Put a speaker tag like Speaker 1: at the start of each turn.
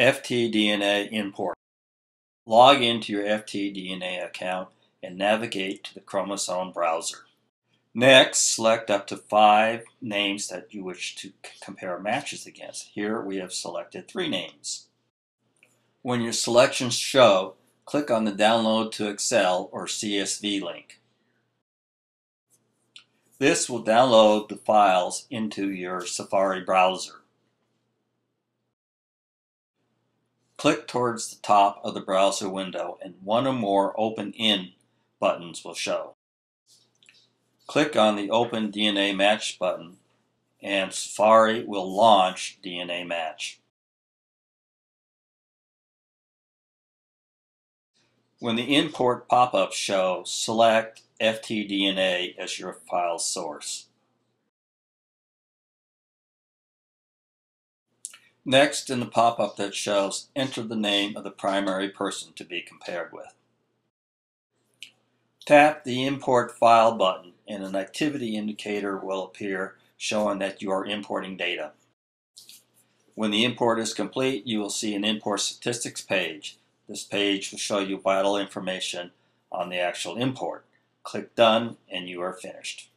Speaker 1: FTDNA import. Log into your FTDNA account and navigate to the chromosome browser. Next, select up to five names that you wish to compare matches against. Here we have selected three names. When your selections show, click on the Download to Excel or CSV link. This will download the files into your Safari browser. Click towards the top of the browser window and one or more Open In buttons will show. Click on the Open DNA Match button and Safari will launch DNA Match. When the import pop-up shows, select FTDNA as your file source. Next, in the pop-up that shows, enter the name of the primary person to be compared with. Tap the Import File button and an activity indicator will appear showing that you are importing data. When the import is complete, you will see an import statistics page. This page will show you vital information on the actual import. Click Done and you are finished.